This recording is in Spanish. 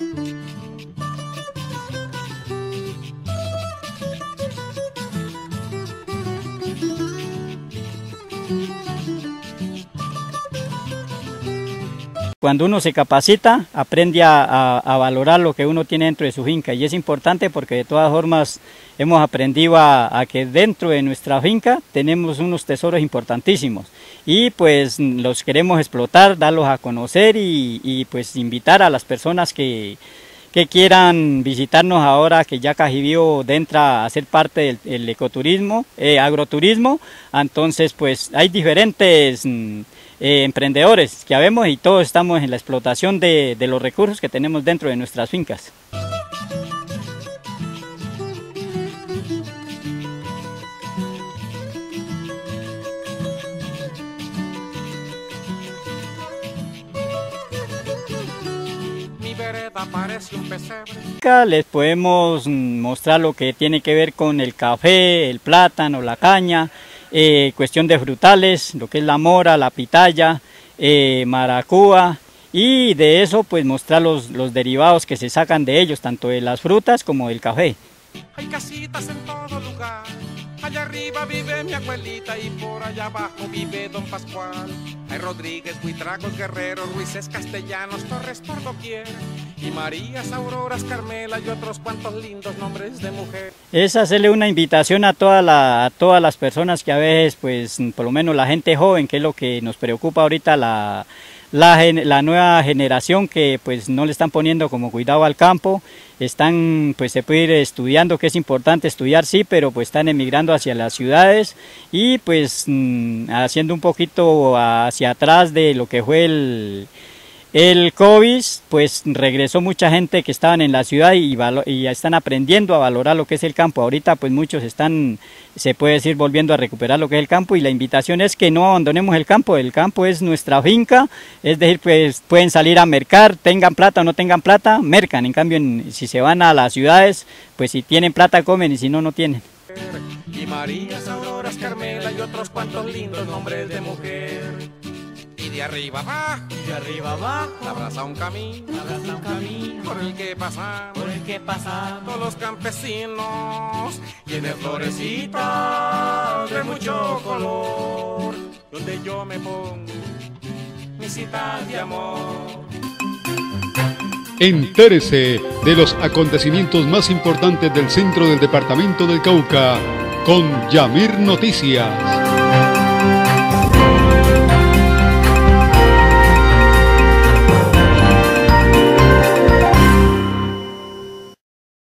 thank you. Cuando uno se capacita, aprende a, valorar lo que uno tiene dentro de su finca. Y es importante porque de todas formas hemos aprendido a, que dentro de nuestra finca tenemos unos tesoros importantísimos. Y pues los queremos explotar, darlos a conocer y, pues invitar a las personas que, quieran visitarnos ahora que ya Cajibío entra a ser parte del, ecoturismo, eh, agroturismo, entonces pues hay diferentes mm, eh, emprendedores. Que habemos y todos estamos en la explotación de, de los recursos que tenemos dentro de nuestras fincas. Les podemos mostrar lo que tiene que ver con el café, el plátano, la caña, eh, cuestión de frutales, lo que es la mora, la pitaya, eh, maracúa y de eso pues mostrar los, los derivados que se sacan de ellos, tanto de las frutas como del café. Hay casitas en todo lugar, allá arriba vive mi abuelita y por allá abajo vive don Pascual. Hay Rodríguez, Buitragos, Guerrero, Ruices, Castellanos, Torres por doquier. Y Marías, Auroras, Carmela y otros cuantos lindos nombres de mujer. Es hacerle una invitación a, toda la, a todas las personas que a veces, pues, por lo menos la gente joven, que es lo que nos preocupa ahorita, la, la, nueva generación que pues no le están poniendo como cuidado al campo, están, pues se puede ir estudiando, que es importante estudiar, sí, pero pues están emigrando hacia las ciudades y pues mm, haciendo un poquito hacia atrás de lo que fue el, el COVID, pues regresó mucha gente que estaban en la ciudad y, y, están aprendiendo a valorar lo que es el campo. Ahorita pues muchos están, se puede decir, volviendo a recuperar lo que es el campo y la invitación es que no abandonemos el campo. El campo es nuestra finca, es decir, pues pueden salir a mercar, tengan plata o no tengan plata, mercan. En cambio, si se van a las ciudades, pues si tienen plata comen y si no, no tienen. Y María, Auroras, Carmela y otros cuantos lindos nombres de mujer de arriba abajo, de arriba abajo, abraza un camino, abraza un camino. Por el que pasan, por el que pasan todos los campesinos, tiene florecitas de mucho color, donde yo me pongo mi cita de amor. Entérese de los acontecimientos más importantes del centro del departamento del Cauca con Yamir Noticias.